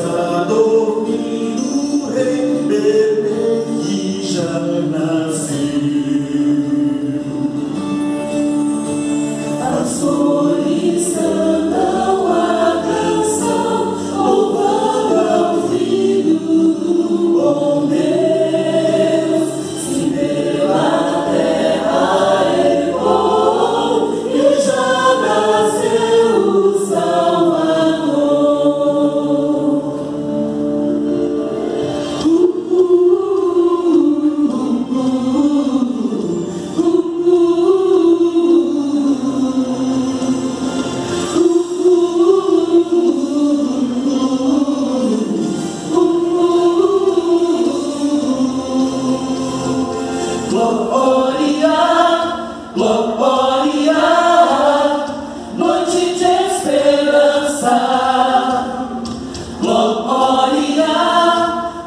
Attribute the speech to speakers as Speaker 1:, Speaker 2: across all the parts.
Speaker 1: Santo.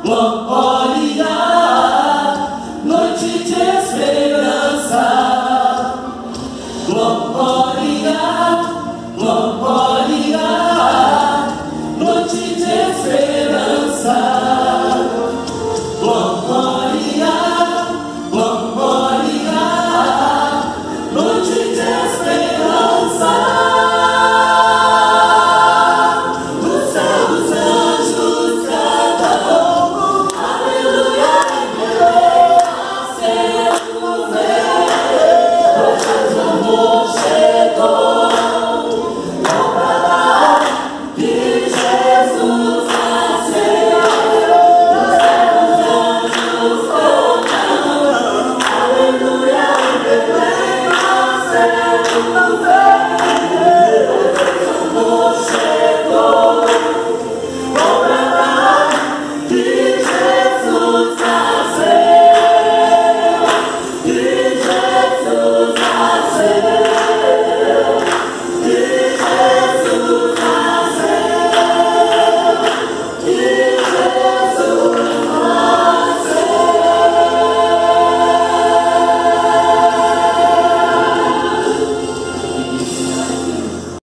Speaker 1: Glória, noite de esperança. Glória, glória.